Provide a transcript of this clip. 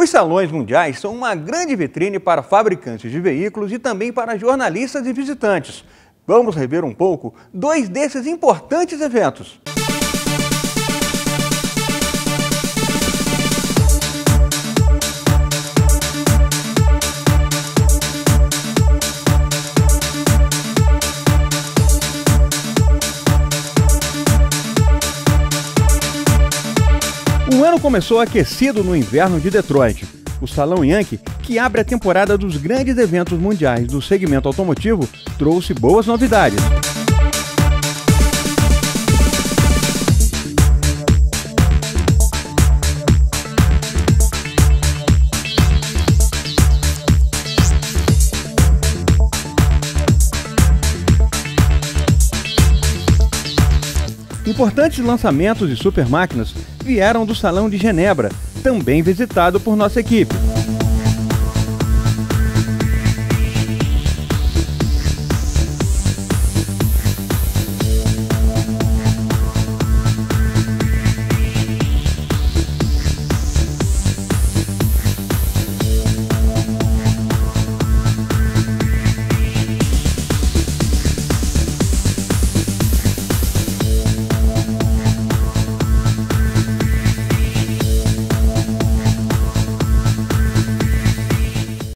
Os salões mundiais são uma grande vitrine para fabricantes de veículos e também para jornalistas e visitantes. Vamos rever um pouco dois desses importantes eventos. O ano começou aquecido no inverno de Detroit. O Salão Yankee, que abre a temporada dos grandes eventos mundiais do segmento automotivo, trouxe boas novidades. Importantes lançamentos de super máquinas vieram do Salão de Genebra, também visitado por nossa equipe.